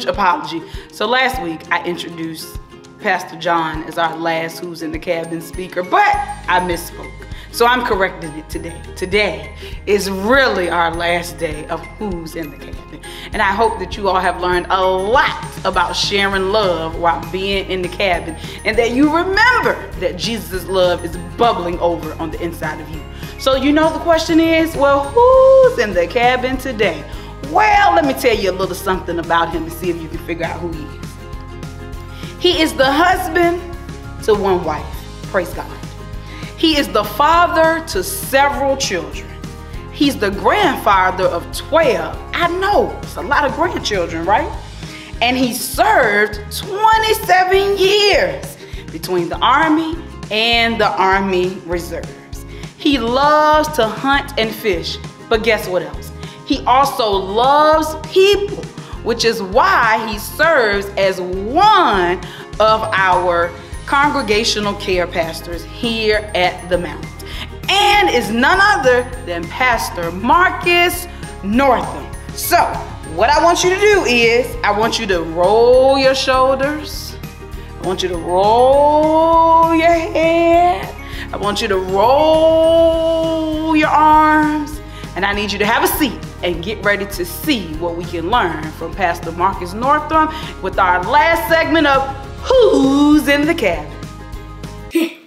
huge apology. So last week I introduced Pastor John as our last Who's in the Cabin speaker, but I misspoke. So I'm correcting it today. Today is really our last day of Who's in the Cabin. And I hope that you all have learned a lot about sharing love while being in the cabin and that you remember that Jesus' love is bubbling over on the inside of you. So you know the question is, well, who's in the cabin today? Well, let me tell you a little something about him and see if you can figure out who he is. He is the husband to one wife. Praise God. He is the father to several children. He's the grandfather of 12. I know, it's a lot of grandchildren, right? And he served 27 years between the Army and the Army Reserves. He loves to hunt and fish, but guess what else? He also loves people, which is why he serves as one of our congregational care pastors here at the Mount, and is none other than Pastor Marcus Northam. So, what I want you to do is, I want you to roll your shoulders. I want you to roll your head. I want you to roll your arms. And I need you to have a seat and get ready to see what we can learn from Pastor Marcus Northam with our last segment of Who's in the cabin?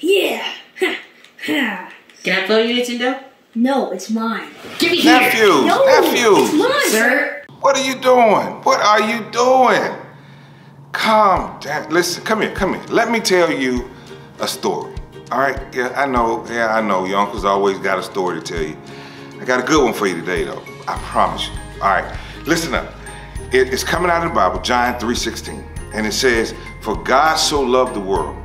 yeah. Can I play you, Nintendo? no, it's mine. Give me here. Nephew, No, nephew. it's mine. Sir, What are you doing? What are you doing? Calm down. Listen, come here, come here. Let me tell you a story. All right? Yeah, I know. Yeah, I know. Your uncle's always got a story to tell you. I got a good one for you today, though. I promise you. All right, listen up. It- it's coming out of the Bible, John 3:16, and it says, "For God so loved the world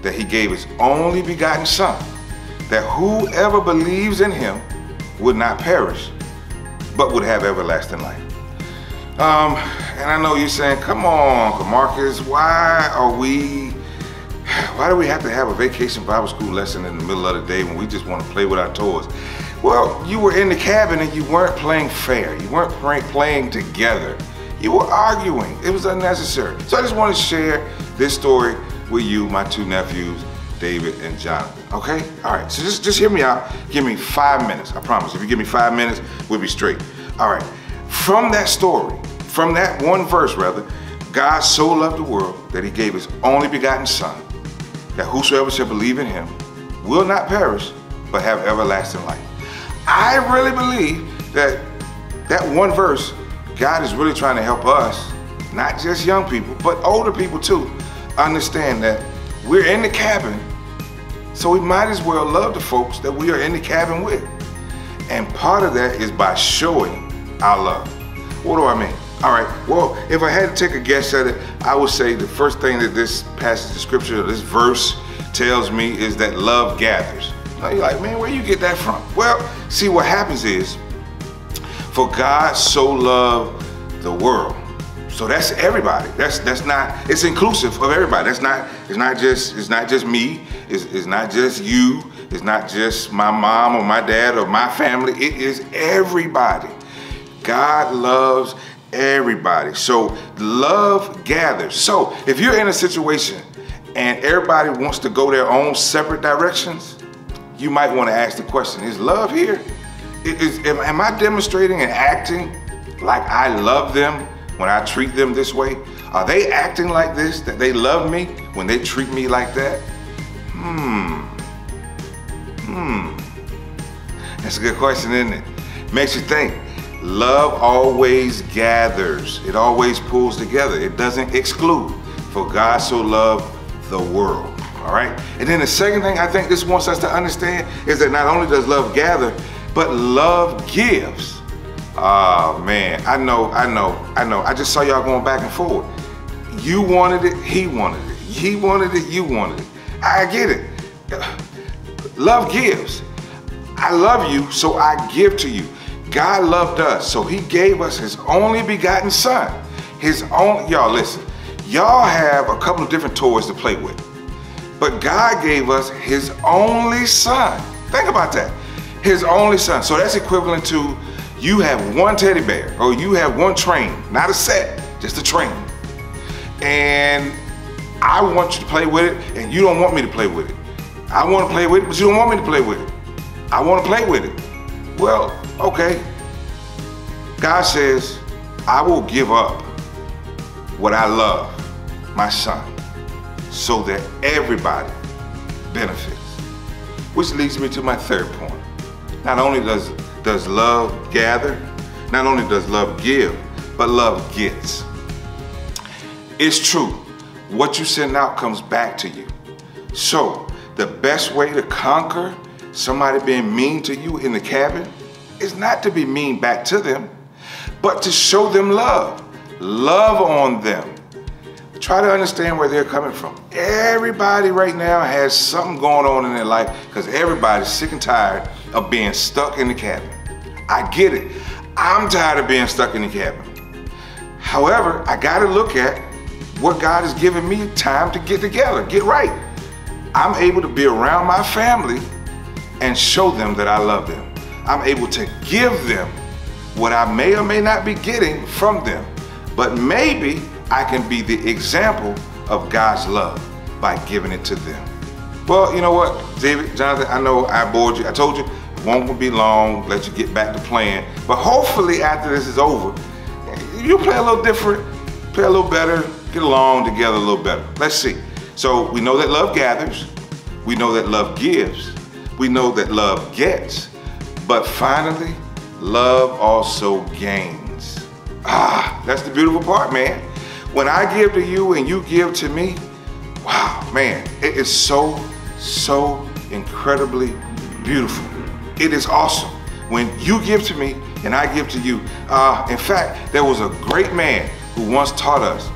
that He gave His only begotten Son, that whoever believes in Him would not perish, but would have everlasting life." Um, and I know you're saying, come on, Marcus, why are we, why do we have to have a vacation Bible school lesson in the middle of the day when we just want to play with our toys? Well, you were in the cabin and you weren't playing fair. You weren't play- playing together. You were arguing. It was unnecessary. So I just want to share this story with you, my two nephews, David and Jonathan. Okay? All right. So just, just hear me out. Give me five minutes. I promise. If you give me five minutes, we'll be straight. All right. From that story, from that one verse rather, God so loved the world that he gave his only begotten Son, that whosoever shall believe in him will not perish, but have everlasting life. I really believe that that one verse, God is really trying to help us, not just young people, but older people too, understand that we're in the cabin, so we might as well love the folks that we are in the cabin with. And part of that is by showing our love. What do I mean? All right, well, if I had to take a guess at it, I would say the first thing that this passage of scripture, this verse tells me is that love gathers. Now you're like, man, where you get that from? Well, see what happens is, for God so loved the world. So that's everybody. That's that's not. It's inclusive of everybody. That's not. It's not just. It's not just me. It's, it's not just you. It's not just my mom or my dad or my family. It is everybody. God loves everybody. So love gathers. So if you're in a situation and everybody wants to go their own separate directions, you might want to ask the question: Is love here? Is, am, am I demonstrating and acting like I love them when I treat them this way? Are they acting like this, that they love me when they treat me like that? Hmm. Hmm. That's a good question, isn't it? Makes you think. Love always gathers. It always pulls together. It doesn't exclude. For God so loved the world. All right? And then the second thing I think this wants us to understand is that not only does love gather, but love gives. Oh man, I know, I know, I know. I just saw y'all going back and forth. You wanted it, he wanted it. He wanted it, you wanted it. I get it. Love gives. I love you, so I give to you. God loved us, so he gave us his only begotten son. His own, y'all listen, y'all have a couple of different toys to play with. But God gave us his only son. Think about that. His only son. So that's equivalent to you have one teddy bear or you have one train, not a set, just a train. And I want you to play with it and you don't want me to play with it. I want to play with it, but you don't want me to play with it. I want to play with it. Well, okay. God says, I will give up what I love, my son, so that everybody benefits. Which leads me to my third point. Not only does, does love gather, not only does love give, but love gets. It's true. What you send out comes back to you. So, the best way to conquer somebody being mean to you in the cabin is not to be mean back to them, but to show them love. Love on them. Try to understand where they're coming from. Everybody right now has something going on in their life because everybody's sick and tired of being stuck in the cabin. I get it. I'm tired of being stuck in the cabin. However, I got to look at what God has given me time to get together, get right. I'm able to be around my family and show them that I love them. I'm able to give them what I may or may not be getting from them. But maybe I can be the example of God's love by giving it to them. Well, you know what, David, Jonathan, I know I bored you. I told you it won't be long, let you get back to playing. But hopefully after this is over, you play a little different, play a little better, get along together a little better. Let's see. So we know that love gathers. We know that love gives. We know that love gets. But finally, love also gains. Ah, that's the beautiful part, man. When I give to you and you give to me, wow, man, it is so, so incredibly beautiful. It is awesome. When you give to me and I give to you. Uh, in fact, there was a great man who once taught us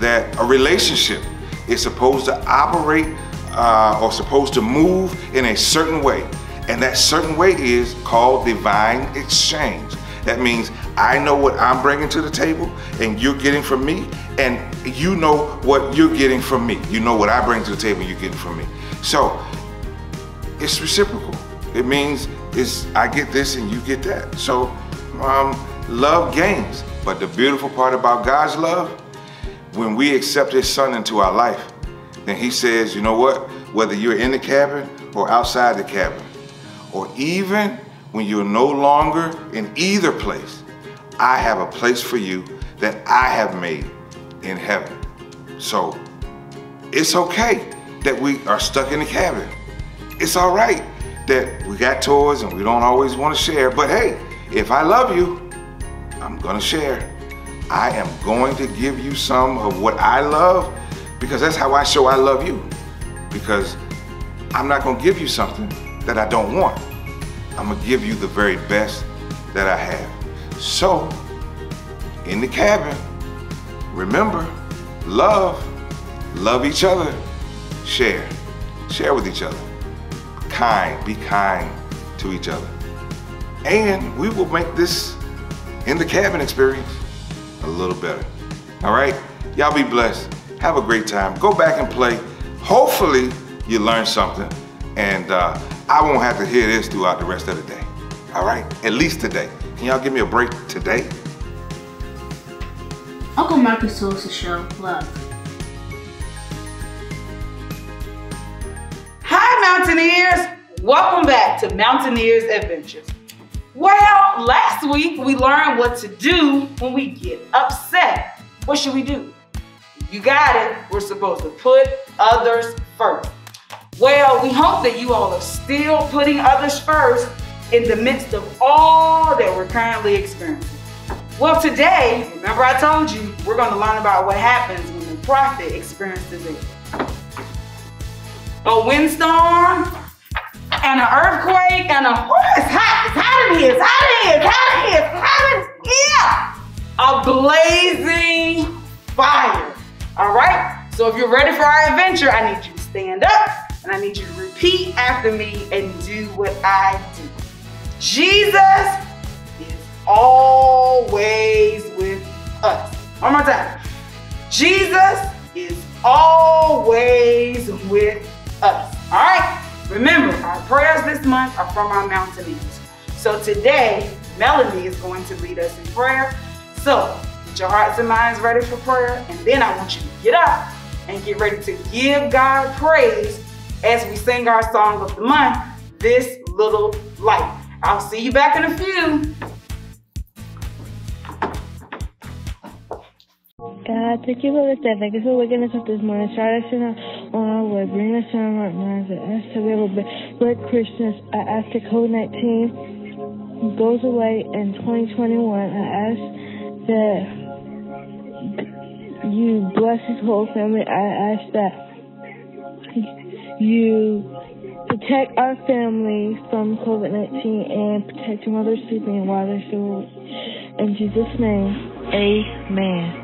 that a relationship is supposed to operate uh, or supposed to move in a certain way. And that certain way is called divine exchange. That means I know what I'm bringing to the table and you're getting from me, and you know what you're getting from me. You know what I bring to the table, you're getting from me. So it's reciprocal. It means it's I get this and you get that. So um, love gains. But the beautiful part about God's love, when we accept His Son into our life, then He says, you know what? Whether you're in the cabin or outside the cabin, or even when you're no longer in either place, I have a place for you that I have made in heaven. So it's okay that we are stuck in the cabin. It's all right that we got toys and we don't always want to share, but hey, if I love you, I'm gonna share. I am going to give you some of what I love because that's how I show I love you. Because I'm not gonna give you something that I don't want. I'm gonna give you the very best that I have. So, in the cabin, remember, love, love each other, share, share with each other. Kind, be kind to each other. And we will make this in the cabin experience a little better. All right? Y'all be blessed. Have a great time. Go back and play. Hopefully, you learned something. And uh, I won't have to hear this throughout the rest of the day. All right? At least today. Can y'all give me a break today? Uncle Marcus told us to show love. Hi, Mountaineers! Welcome back to Mountaineers Adventures. Well, last week we learned what to do when we get upset. What should we do? You got it. We're supposed to put others first. Well, we hope that you all are still putting others first in the midst of all that we're currently experiencing. Well, today, remember I told you, we're going to learn about what happens when the prophet experiences a, a windstorm, and an earthquake, and a, oh, it's hot, it's hot in here, it's hot in here, it's hot in here, it's hot in here. A blazing fire. All right? So if you're ready for our adventure, I need you to stand up and I need you to repeat after me and do what I do. Jesus is always with us. One more time. Jesus is always with us. All right? Remember, our prayers this month are from our mountaineers. So today, Melanie is going to lead us in prayer. So get your hearts and minds ready for prayer. And then I want you to get up and get ready to give God praise as we sing our song of the month, This Little Light. I'll see you back in a few. God, thank you for this day. Thank you for waking us up this morning. Start us in our, on way. Bring us in our right minds. I ask that we have a great Christmas. I ask that COVID 19 goes away in 2021. I ask that you bless his whole family. I ask that you protect our family from COVID 19 and protect your they're sleeping while they're still. In Jesus' name, amen.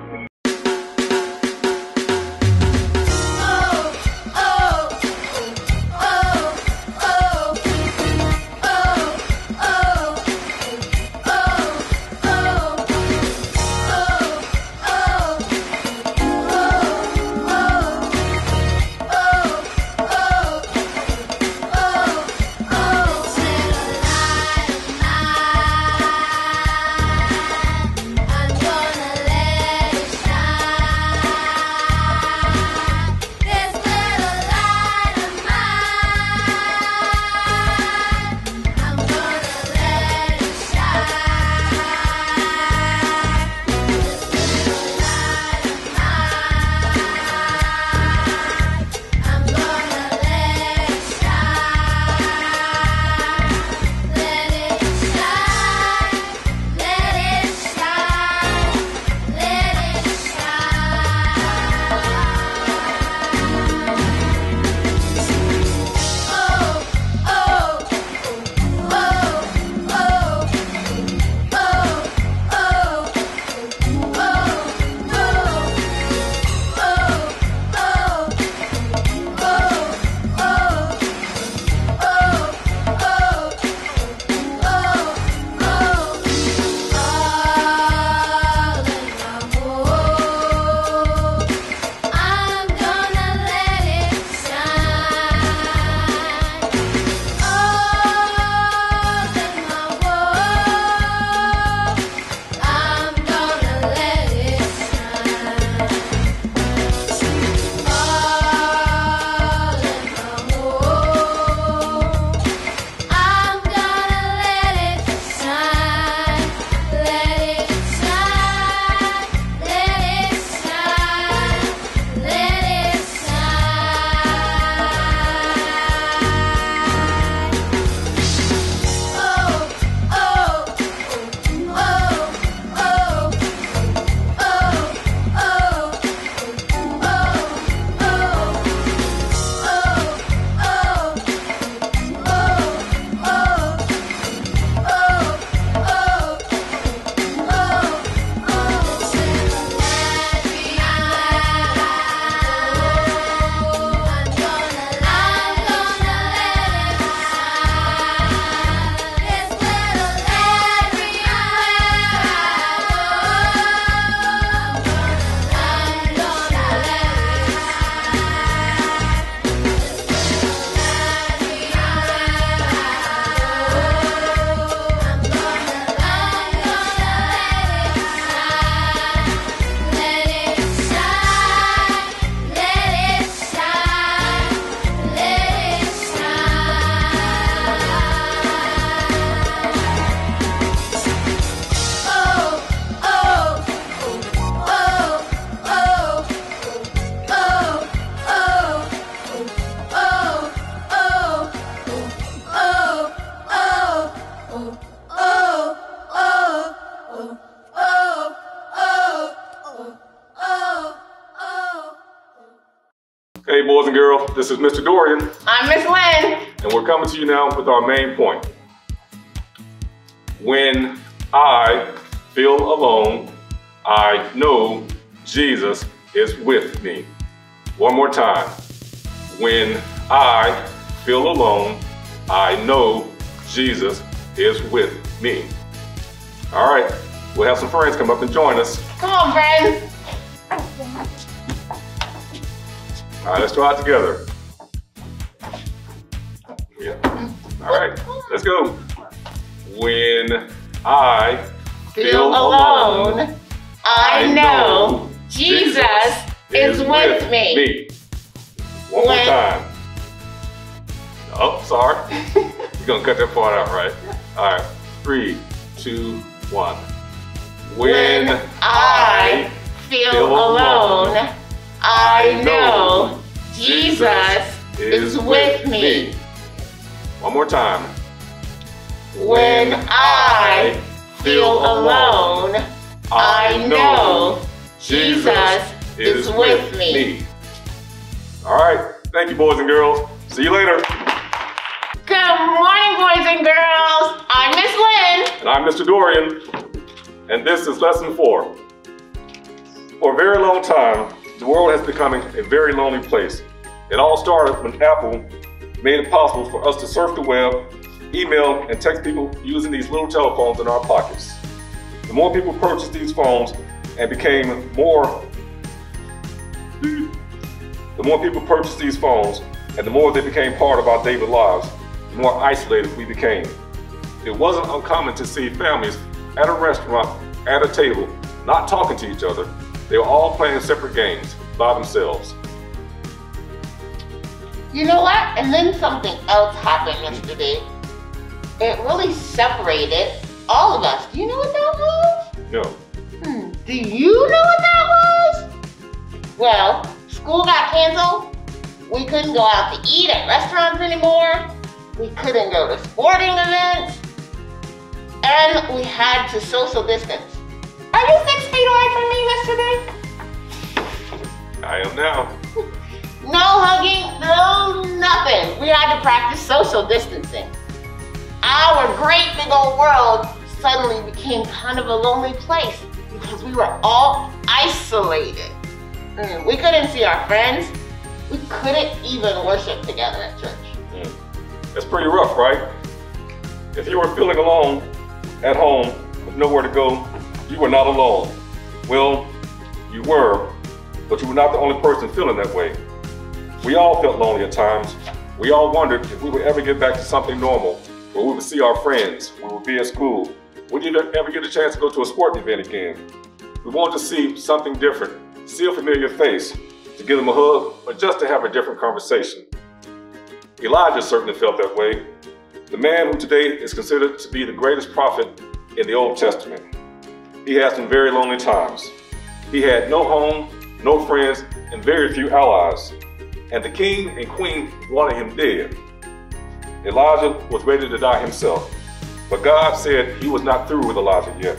This is Mr. Dorian, I'm Miss Lynn. and we're coming to you now with our main point. When I feel alone, I know Jesus is with me. One more time. When I feel alone, I know Jesus is with me. All right, we'll have some friends come up and join us. Come on, friends. All right, let's try it together. Yeah. All right, let's go. When I feel alone, I know Jesus is with me. One more time. Oh, sorry. You're gonna cut that part out, right? All right. Three, two, one. When, I feel feel alone, alone, I know Jesus is with me. One more time. When I feel alone, I know Jesus is with me. All right. Thank you, boys and girls. See you later. Good morning, boys and girls. I'm Miss Lynn. And I'm Mr. Dorian, and this is lesson four. For a very long time, the world has become a very lonely place. It all started when Apple made it possible for us to surf the web, email, and text people using these little telephones in our pockets. The more people purchased these phones and became more, the more people purchased these phones and the more they became part of our daily lives, the more isolated we became. It wasn't uncommon to see families at a restaurant, at a table, not talking to each other. They were all playing separate games by themselves. You know what? And then something else happened yesterday. It really separated all of us. Do you know what that was? No. Hmm. Do you know what that was? Well, school got canceled. We couldn't go out to eat at restaurants anymore. We couldn't go to sporting events. And we had to social distance. Are you six feet away from me, yesterday? I am now. Hugging, no nothing. We had to practice social distancing. Our great big old world suddenly became kind of a lonely place because we were all isolated. Mm, we couldn't see our friends. We couldn't even worship together at church. It's pretty rough, right? If you were feeling alone at home with nowhere to go, you were not alone. Well, you were, but you were not the only person feeling that way. We all felt lonely at times. We all wondered if we would ever get back to something normal, where we would see our friends, we would be at school. Would you ever get a chance to go to a sporting event again? We wanted to see something different, see a familiar face, to give them a hug, or just to have a different conversation. Elijah certainly felt that way. The man who today is considered to be the greatest prophet in the Old Testament. He had some very lonely times. He had no home, no friends, and very few allies. And the king and queen wanted him dead. Elijah was ready to die himself. But God said he was not through with Elijah yet.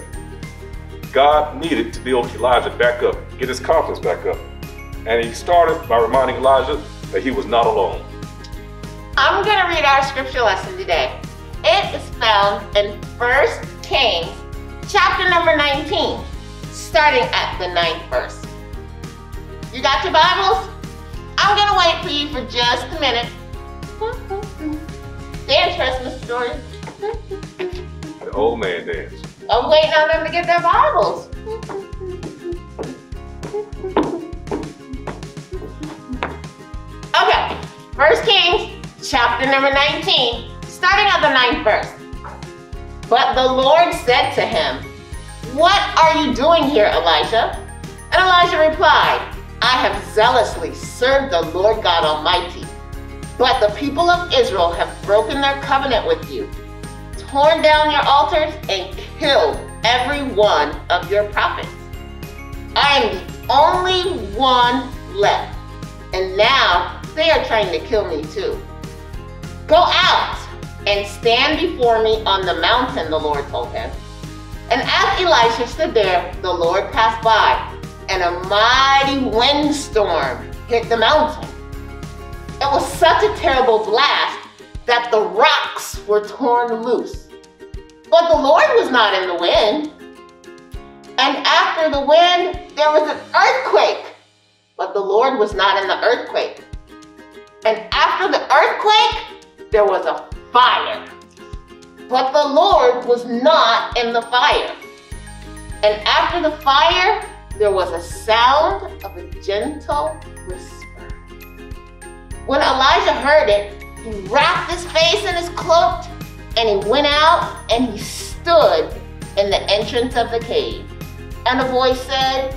God needed to build Elijah back up, get his confidence back up. And he started by reminding Elijah that he was not alone. I'm going to read our scripture lesson today. It is found in 1 Kings, chapter number 19, starting at the ninth verse. You got your Bibles? I'm going to wait for you for just a minute. Dance first, Mr. Dorian. The old man danced. I'm waiting on them to get their Bibles. Okay, First Kings, chapter number 19, starting at the ninth verse. But the Lord said to him, What are you doing here, Elijah? And Elijah replied, I have zealously served the Lord God Almighty. But the people of Israel have broken their covenant with you, torn down your altars, and killed every one of your prophets. I am the only one left, and now they are trying to kill me too. Go out and stand before me on the mountain, the Lord told him. And as Elisha stood there, the Lord passed by, and a mighty windstorm hit the mountain. It was such a terrible blast that the rocks were torn loose. But the Lord was not in the wind. And after the wind, there was an earthquake. But the Lord was not in the earthquake. And after the earthquake, there was a fire. But the Lord was not in the fire. And after the fire, there was a sound of a gentle whisper. When Elijah heard it, he wrapped his face in his cloak and he went out and he stood in the entrance of the cave. And a voice said,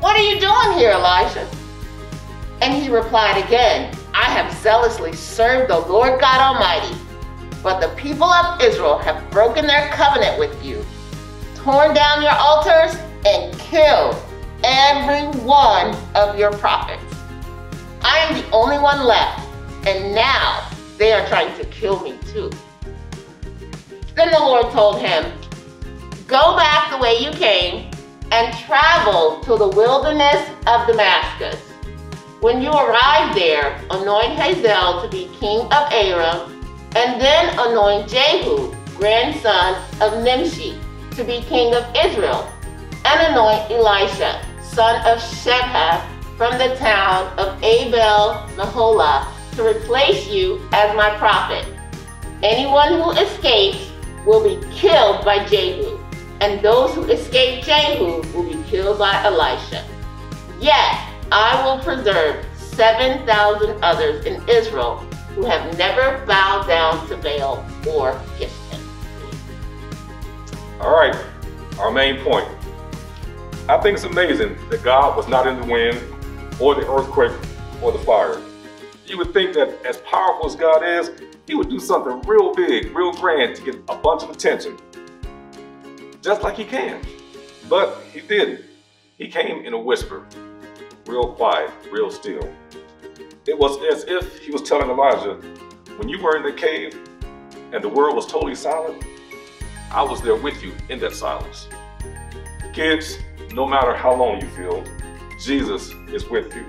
What are you doing here, Elijah? And he replied again, I have zealously served the Lord God Almighty, but the people of Israel have broken their covenant with you, torn down your altars, and killed every one of your prophets. I am the only one left, and now they are trying to kill me too. Then the Lord told him, Go back the way you came and travel to the wilderness of Damascus. When you arrive there, anoint Hazael to be king of Aram, and then anoint Jehu, grandson of Nimshi, to be king of Israel, and anoint Elisha, son of Shepha, from the town of Abel Meholah, to replace you as my prophet. Anyone who escapes will be killed by Jehu, and those who escape Jehu will be killed by Elisha. Yet I will preserve 7,000 others in Israel who have never bowed down to Baal or him. All right, our main point. I think it's amazing that God was not in the wind or the earthquake or the fire. You would think that as powerful as God is, he would do something real big, real grand to get a bunch of attention. Just like he can. But he didn't. He came in a whisper, real quiet, real still. It was as if he was telling Elijah, when you were in the cave and the world was totally silent, I was there with you in that silence. Kids, no matter how long you feel, Jesus is with you.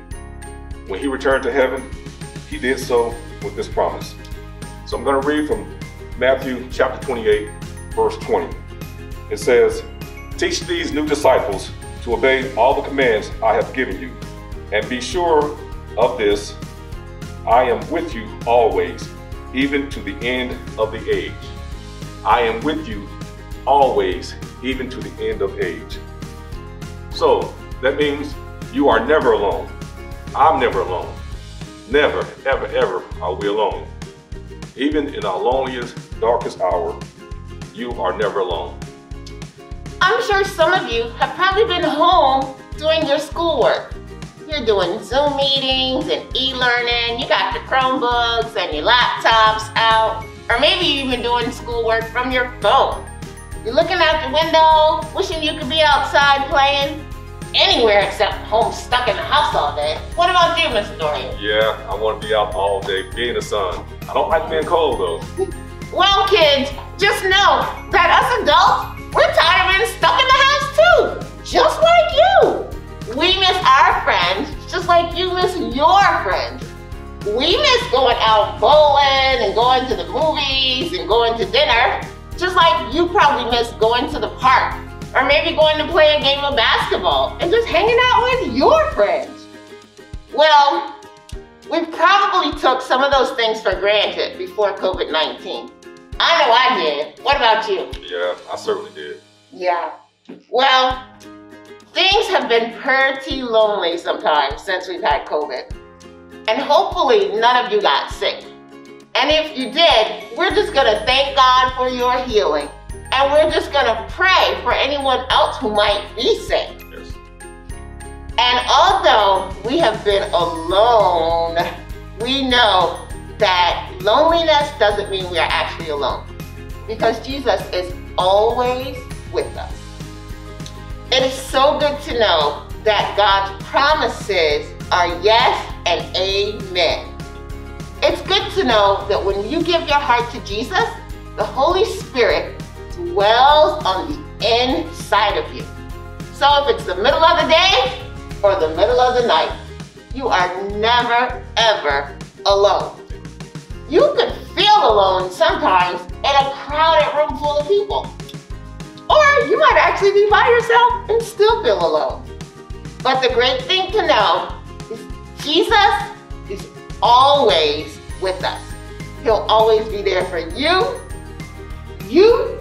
When he returned to heaven, he did so with this promise. So I'm going to read from Matthew chapter 28, verse 20. It says, Teach these new disciples to obey all the commands I have given you, and be sure of this I am with you always, even to the end of the age. I am with you always, even to the end of age. So that means you are never alone. I'm never alone. Never, ever, ever are we alone. Even in our loneliest, darkest hour, you are never alone. I'm sure some of you have probably been home doing your schoolwork. You're doing Zoom meetings and e-learning. You got your Chromebooks and your laptops out. Or maybe you're even doing schoolwork from your phone. You're looking out the window, wishing you could be outside playing anywhere except home stuck in the house all day. What about you, Mr. Dorian? Yeah, I want to be out all day, be in the sun. I don't like being cold though. Well, kids, just know that us adults, we're tired of being stuck in the house too, just like you. We miss our friends, just like you miss your friends. We miss going out bowling and going to the movies and going to dinner, just like you probably miss going to the park or maybe going to play a game of basketball and just hanging out with your friends. Well, we probably took some of those things for granted before COVID-19. I know I did. What about you? Yeah, I certainly did. Yeah. Well, things have been pretty lonely sometimes since we've had COVID. And hopefully none of you got sick. And if you did, we're just gonna thank God for your healing. And we're just gonna pray for anyone else who might be sick. Yes. And although we have been alone, we know that loneliness doesn't mean we are actually alone. Because Jesus is always with us. It is so good to know that God's promises are yes and amen. It's good to know that when you give your heart to Jesus, the Holy Spirit dwells on the inside of you. So if it's the middle of the day or the middle of the night, you are never, ever alone. You could feel alone sometimes in a crowded room full of people. Or you might actually be by yourself and still feel alone. But the great thing to know is Jesus is always with us. He'll always be there for you, you,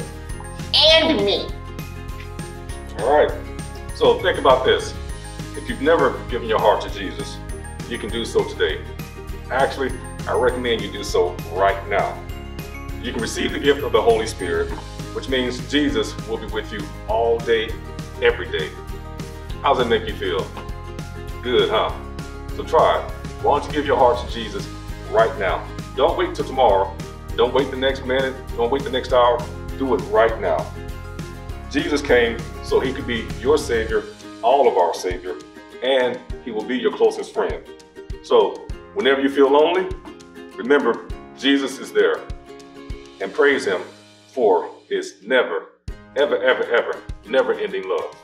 and me. All right. So think about this. If you've never given your heart to Jesus, you can do so today. Actually, I recommend you do so right now. You can receive the gift of the Holy Spirit which means Jesus will be with you all day, every day. How's that make you feel? Good, huh? So try it. Why don't you give your heart to Jesus right now? Don't wait till tomorrow. Don't wait the next minute. Don't wait the next hour. Do it right now. Jesus came so he could be your Savior, all of our Savior, and he will be your closest friend. So, whenever you feel lonely, remember Jesus is there and praise him for his never, ever, ever, ever, never ending love.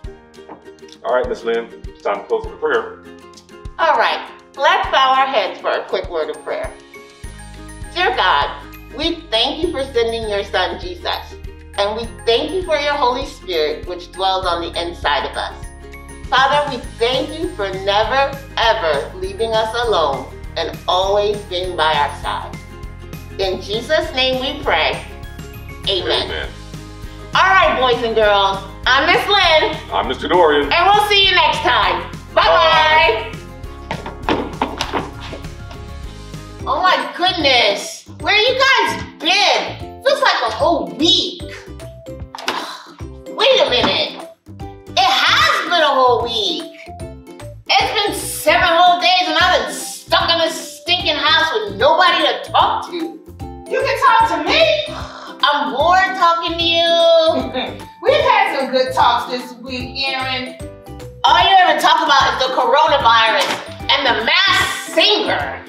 All right, Miss Lynn, it's time to close with a prayer. All right, let's bow our heads for a quick word of prayer. Dear God, we thank you for sending your son Jesus, and we thank you for your Holy Spirit, which dwells on the inside of us. Father, we thank you for never, ever leaving us alone and always being by our side. In Jesus' name we pray. Amen. Amen. All right, boys and girls, I'm Miss Lynn, I'm Mr. Dorian. and we'll see you next time. Bye bye. Oh my goodness, where you guys been? Feels like a whole week. Wait a minute. It has been a whole week. It's been seven whole days and I've been stuck in this stinking house with nobody to talk to. You can talk to me. I'm bored talking to you. We've had some good talks this week, Aaron. All you ever talk about is the coronavirus and the Masked Singer.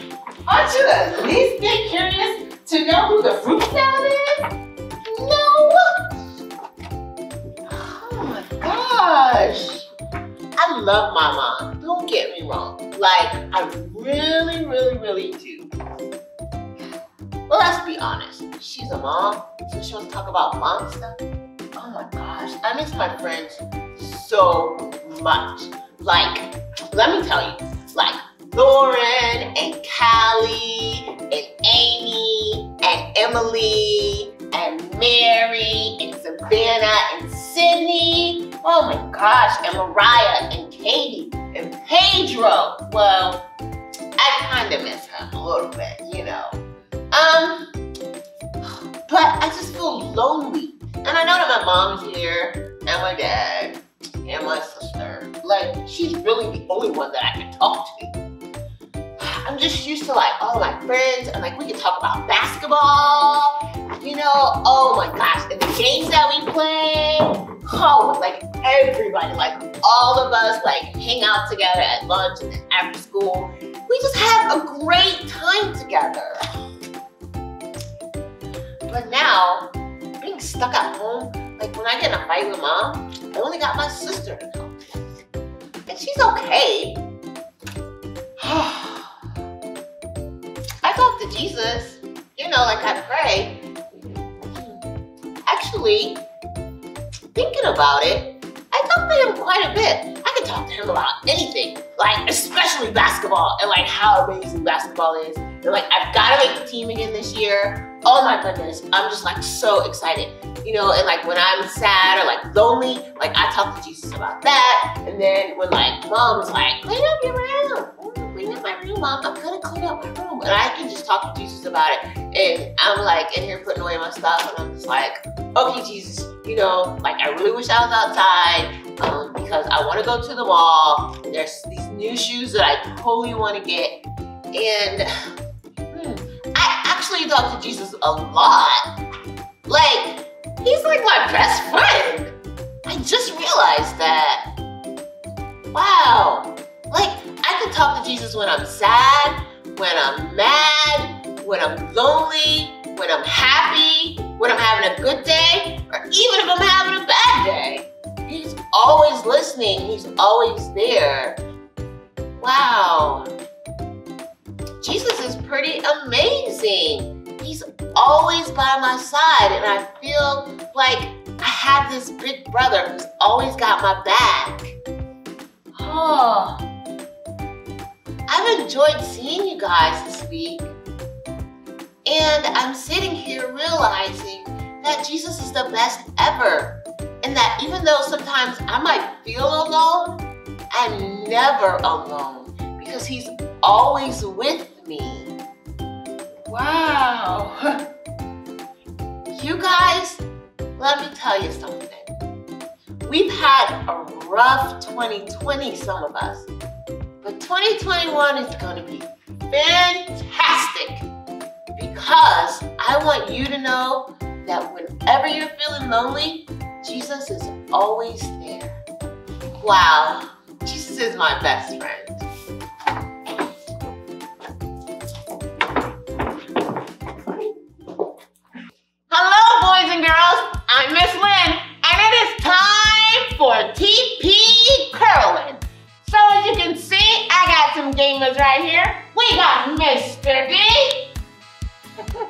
Aren't you at least get curious to know who the fruit salad is? Gosh. I love my mom. Don't get me wrong. Like, I really, really, really do. Well, let's be honest. She's a mom, so she wants to talk about mom stuff. Oh my gosh. I miss my friends so much. Like, let me tell you, like, Lauren and Callie and Amy and Emily and Mary and Savannah and Sydney. Oh my gosh, and Mariah and Katie and Pedro. Well, I kind of miss her a little bit, you know. Um, but I just feel lonely. And I know that my mom's here and my dad and my sister. Like, she's really the only one that I can talk to. I'm just used to like all my friends and like we can talk about basketball, you know, oh my gosh, and the games that we play. Oh, like everybody, like all of us like hang out together at lunch and after school. We just have a great time together. But now, being stuck at home, like when I get in a fight with mom, I only got my sister. And she's okay. I talk to Jesus, you know, like I pray. Actually, thinking about it, I talk to him quite a bit. I can talk to him about anything, like especially basketball and like how amazing basketball is. And like I've got to make the team again this year. Oh my goodness, I'm just like so excited. You know, and like when I'm sad or like lonely, like I talk to Jesus about that. And then when like mom's like, clean up your room. "Mm, Clean up my room, mom. I'm gonna clean up my room. And I can just talk to Jesus about it. And I'm like in here putting away my stuff and I'm just like, okay, Jesus, you know, like I really wish I was outside um, because I want to go to the mall. There's these new shoes that I totally want to get. And I actually talk to Jesus a lot. Like, he's like my best friend. I just realized that. Wow. Like, I could talk to Jesus when I'm sad, when I'm mad, when I'm lonely, when I'm happy, when I'm having a good day, or even if I'm having a bad day. He's always listening, he's always there. Wow. Jesus is pretty amazing. He's always by my side, and I feel like I have this big brother who's always got my back. Oh. I've enjoyed seeing you guys this week. And I'm sitting here realizing that Jesus is the best ever. And that even though sometimes I might feel alone, I'm never alone because he's always with me. Wow. You guys, let me tell you something. We've had a rough 2020, some of us. But 2021 is going to be fantastic because I want you to know that whenever you're feeling lonely, Jesus is always there. Wow, Jesus is my best friend. Some gamers right here. We got Mr. D.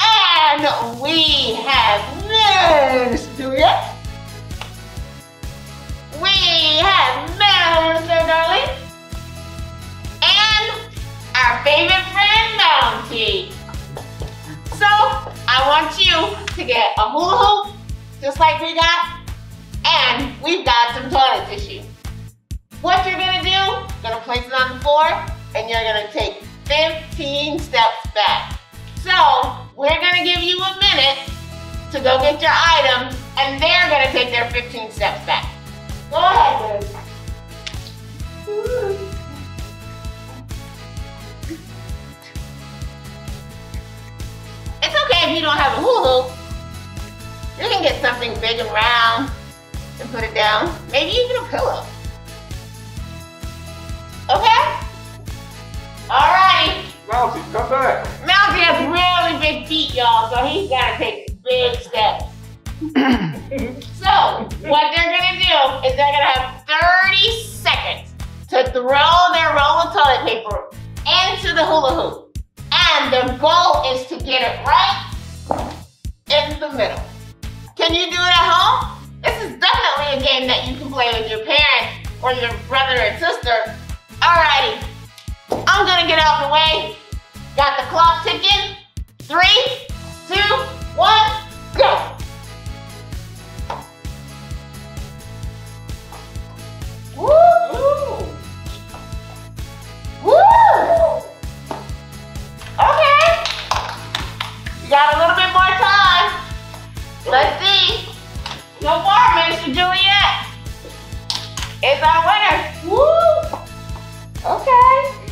and we have Miss Juliet. We have Mr. Darling. And our favorite friend, Mountie. So, I want you to get a hula hoop, just like we got, and we've got some toilet tissue. What you're gonna do, you're gonna place it on the floor, and you're gonna take 15 steps back. So, we're gonna give you a minute to go get your item and they're gonna take their 15 steps back. Go ahead, Liz. It's okay if you don't have a hula hoop. You can get something big and round and put it down. Maybe even a pillow. Mousy, come back. Mousy has really big feet, y'all, so he's gotta take big steps. so, what they're gonna do is they're gonna have 30 seconds to throw their roll of toilet paper into the hula hoop. And the goal is to get it right in the middle. Can you do it at home? This is definitely a game that you can play with your parents or your brother and sister. Alrighty, I'm gonna get out of the way. Got the clock ticking. Three, two, one, go. Woo! Woo! Okay. You got a little bit more time. Let's see. So far, Mr. Juliet is our winner. Woo! Okay.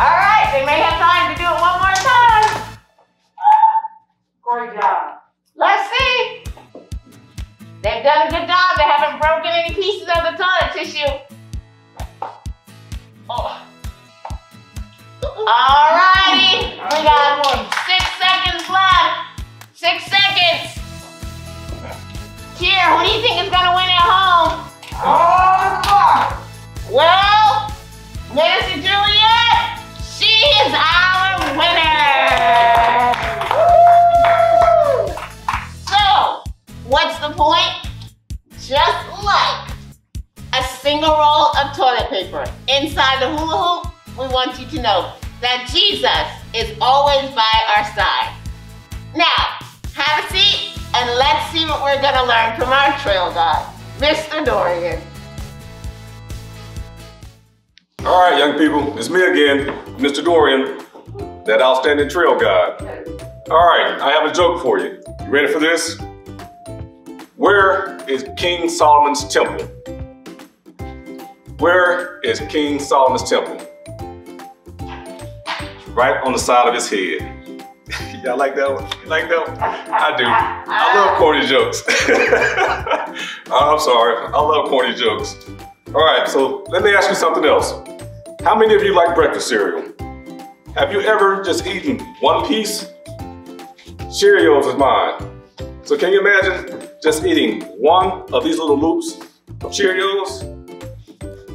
All right, they may have time to do it one more time. Great job. Let's see. They've done a good job. They haven't broken any pieces of the toilet tissue. Oh. All righty. We got six seconds left. Six seconds. Here, who do you think is going to win at home? Oh! Well, Nancy single roll of toilet paper inside the hula hoop, we want you to know that Jesus is always by our side. Now, have a seat and let's see what we're gonna learn from our trail guide, Mr. Dorian. All right, young people, it's me again, Mr. Dorian, that outstanding trail guide. All right, I have a joke for you. You ready for this? Where is King Solomon's temple? Where is King Solomon's temple? Right on the side of his head. Y'all like that one? You like that one? I do. I love corny jokes. Uh, I'm sorry. I love corny jokes. All right, so let me ask you something else. How many of you like breakfast cereal? Have you ever just eaten one piece? Cheerios is mine. So can you imagine just eating one of these little loops of Cheerios?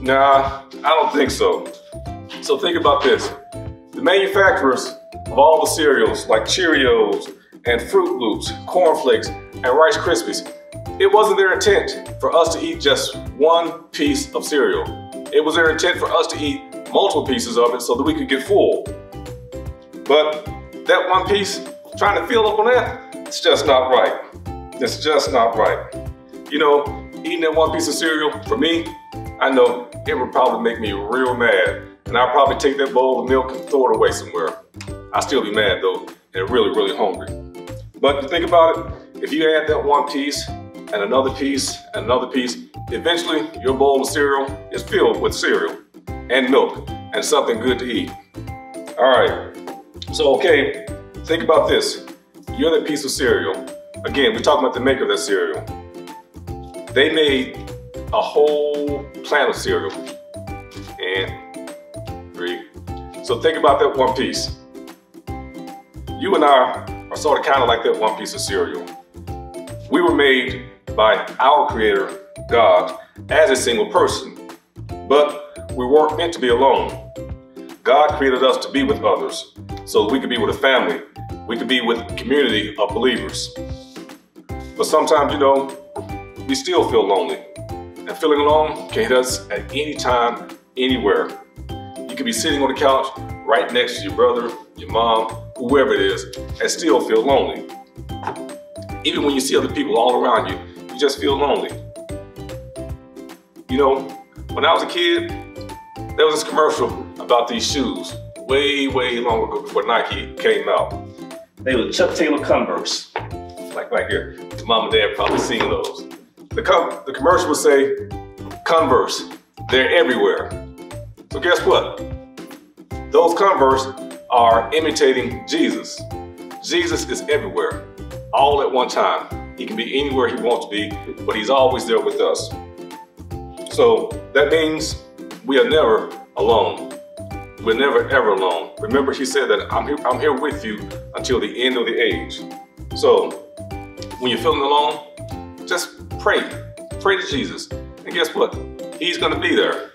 Nah, I don't think so. So think about this. The manufacturers of all the cereals like Cheerios and Froot Loops, Corn Flakes, and Rice Krispies, it wasn't their intent for us to eat just one piece of cereal. It was their intent for us to eat multiple pieces of it so that we could get full. But that one piece, trying to fill up on that, it's just not right. It's just not right. You know, eating that one piece of cereal, for me, I know it would probably make me real mad. And I'd probably take that bowl of milk and throw it away somewhere. I'd still be mad though, and really, really hungry. But the thing about it, if you add that one piece and another piece and another piece, eventually your bowl of cereal is filled with cereal and milk and something good to eat. All right, so okay, think about this. You're that piece of cereal. Again, we're talking about the maker of that cereal. They made a whole plant of cereal. And three. So think about that one piece. You and I are sort of kind of like that one piece of cereal. We were made by our creator, God, as a single person. But we weren't meant to be alone. God created us to be with others so we could be with a family. We could be with a community of believers. But sometimes, you know, we still feel lonely. And feeling alone can hit us at any time, anywhere. You could be sitting on the couch right next to your brother, your mom, whoever it is, and still feel lonely. Even when you see other people all around you, you just feel lonely. You know, when I was a kid, there was this commercial about these shoes way, way long ago before Nike came out. They were Chuck Taylor Converse, like right here. Mom and Dad probably seen those. The, com- the commercial would say, Converse, they're everywhere. So guess what? Those Converse are imitating Jesus. Jesus is everywhere, all at one time. He can be anywhere he wants to be, but he's always there with us. So that means we are never alone. We're never ever alone. Remember, he said that I'm here, I'm here with you until the end of the age. So when you're feeling alone, just pray. Pray to Jesus. And guess what? He's going to be there.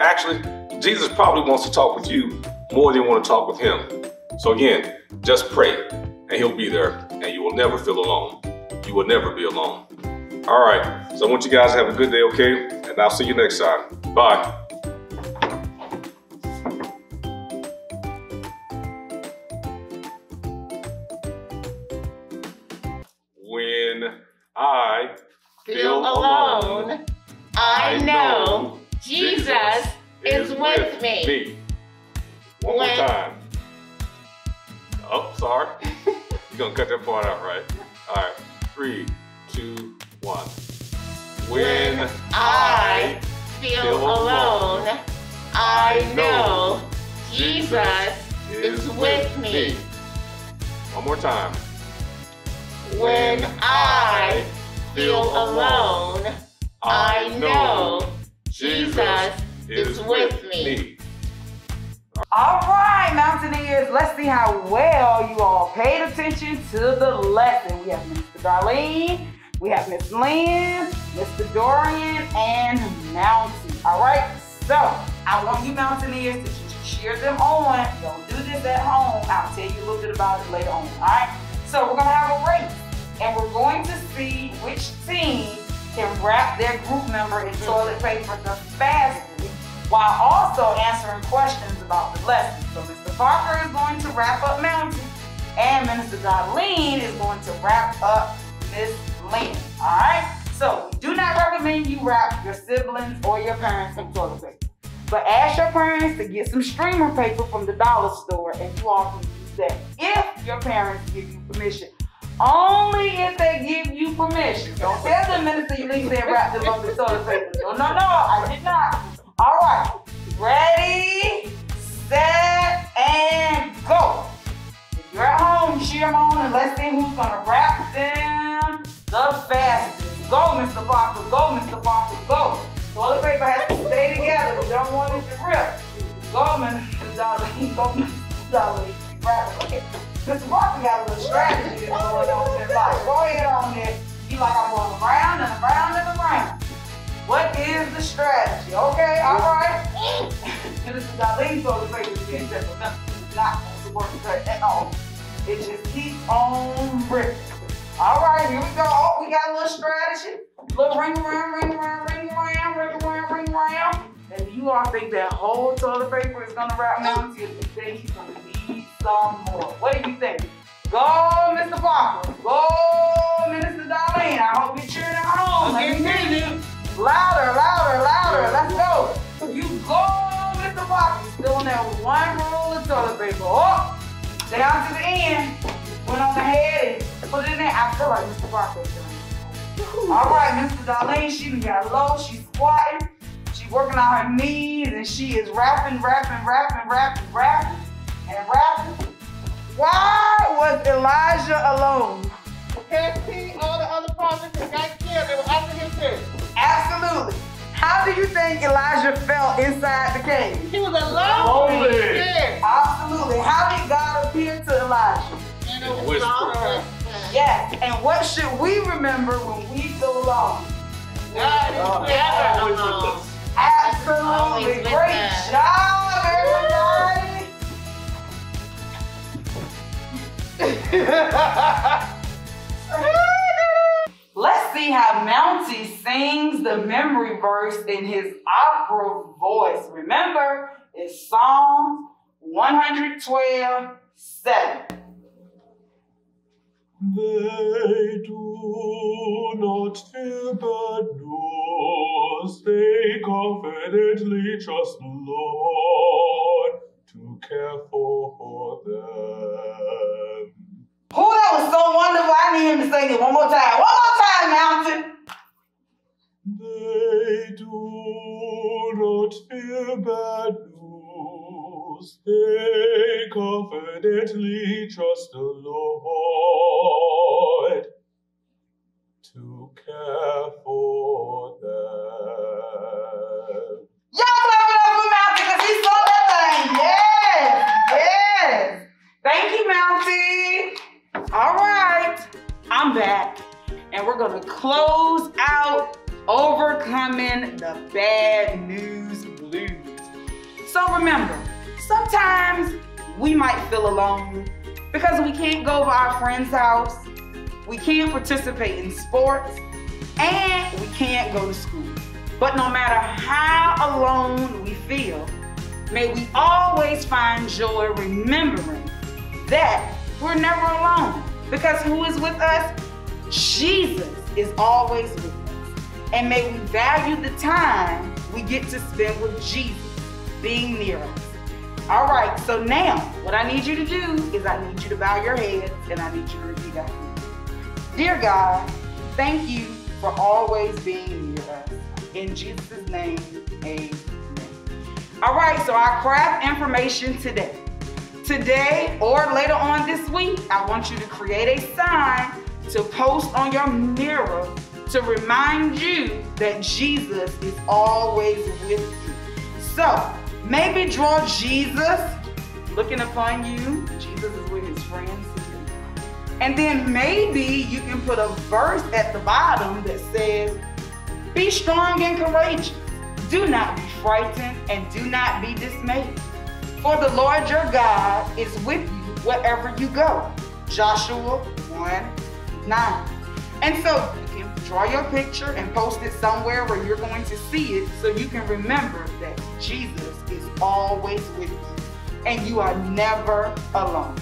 Actually, Jesus probably wants to talk with you more than you want to talk with him. So again, just pray and he'll be there and you will never feel alone. You will never be alone. All right. So I want you guys to have a good day, okay? And I'll see you next time. Bye. Cheer them on. Don't do this at home. I'll tell you a little bit about it later on. All right, so we're gonna have a race, and we're going to see which team can wrap their group member in toilet paper the fastest while also answering questions about the lesson. So Mr. Parker is going to wrap up Mountie, and Minister Darlene is going to wrap up Miss Lynn. All right? So do not recommend you wrap your siblings or your parents in toilet paper. But ask your parents to get some streamer paper from the dollar store, and you all can use that if your parents give you permission. Only if they give you permission. Don't tell them Minister Lee said wrap them up in toilet paper. No, no, no, I did not. All right, ready, set, and go. If you're at home, cheer them on and let's see who's gonna wrap them the fastest. Go, Mr. Parker, go, Mr. Parker, go. Toilet paper has to stay together. We don't want it to rip. Go, Mr. Dolly, go, Mr. Dolly. Wrap it. Okay. Mr. Parker got a little strategy going on in life. Go ahead on there. Be like I'm going around and around and around. What is the strategy? Okay, all right. And Minister Darlene told the paper get simple. Nothing not going to work at all. It just keeps on ripping. All right, here we go. Oh, we got a little strategy. Little ring around, ring around, ring around, ring around, ring around. And you all think that whole toilet paper is gonna wrap around you? You think he's gonna need some more? What do you think? Go, Mr. Parker. Go, Minister Darlene. I hope you're cheering at home. Let me hear you. Louder, louder, louder. Let's go. You go, Mr. Parker. Still on that one roll of toilet paper. Oh, down to the end. Went on ahead put it in there. I feel like Mr. Parker done. All right, Mr. Darlene, she done got low, she's squatting, She's working on her knees, and she is rapping, rapping, rapping, rapping, rapping, and rapping. Why was Elijah alone? Can't see all the other prophets and got scared. They were after him too. Absolutely. How do you think Elijah felt inside the cave? He was alone. Lonely. Scared. Absolutely. How did God appear to Elijah? And it was Whisper. All Yes. And what should we remember when we feel alone? God is oh, never Always with alone. Absolutely. Always with Great us. job, everybody. Let's see how Mountie sings the memory verse in his opera voice. Remember, it's Psalm 112, 7. They do not fear bad news. They confidently trust the Lord to care for them. Oh, that was so wonderful. I need him to sing it one more time. One more time, Mountie. They do not fear bad news. They confidently trust the Lord to care for them. Y'all clap it up for Mountie because he saw that thing. Yes, yes. Thank you, Mountie. All right, I'm back, and we're gonna close might feel alone because we can't go to our friend's house, we can't participate in sports, and we can't go to school. But no matter how alone we feel, may we always find joy remembering that we're never alone. Because who is with us? Jesus is always with us. And may we value the time we get to spend with Jesus being near us. All right, so now what I need you to do is I need you to bow your heads and I need you to repeat after me. Dear God, thank you for always being near us. In Jesus' name, amen. All right, so our craft information today. Today or later on this week, I want you to create a sign to post on your mirror to remind you that Jesus is always with you. So maybe draw Jesus looking upon you. Jesus is with his friends. And then maybe you can put a verse at the bottom that says, Be strong and courageous. Do not be frightened and do not be dismayed. For the Lord your God is with you wherever you go. Joshua 1 9. And so you can draw your picture and post it somewhere where you're going to see it so you can remember that Jesus is always with you and you are never alone.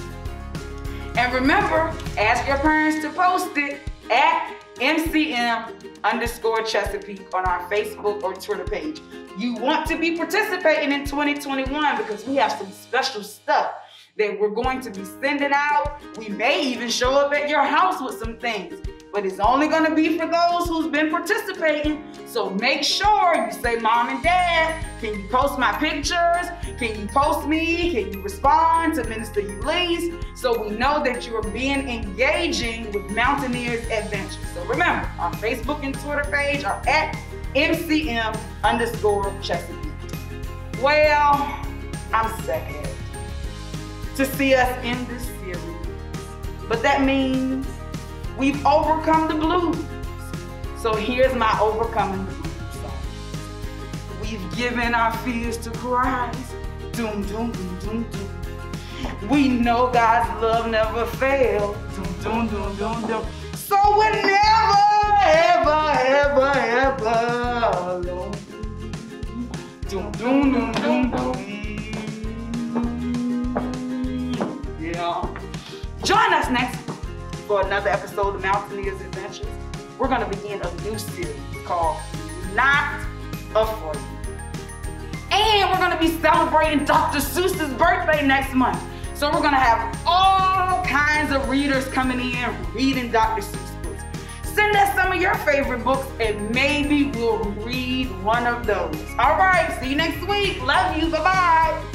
And remember, ask your parents to post it at MCM underscore Chesapeake on our Facebook or Twitter page. You want to be participating in 2021 because we have some special stuff that we're going to be sending out. We may even show up at your house with some things, but it's only going to be for those who's been participating. So make sure you say, Mom and Dad, can you post my pictures? Can you post me? Can you respond to Minister Ulysses? So we know that you are being engaging with Mountaineers Adventures. So remember, our Facebook and Twitter page are at MCM underscore Chesapeake. Well, I'm sad to see us in this series. But that means we've overcome the blues. So here's my overcoming the blues song. We've given our fears to Christ. Doom, doom, doom, doom, doom. We know God's love never fails. Doom, doom, doom, doom, doom. So we're never, ever, ever, ever alone. Doom, doom, doom, doom, doom. Yeah. Join us next for another episode of Mountaineers Adventures. We're going to begin a new series called Not Afraid. And we're going to be celebrating Dr. Seuss's birthday next month. So we're gonna have all kinds of readers coming in reading Dr. Seuss books. Send us some of your favorite books and maybe we'll read one of those. All right, see you next week. Love you. Bye bye.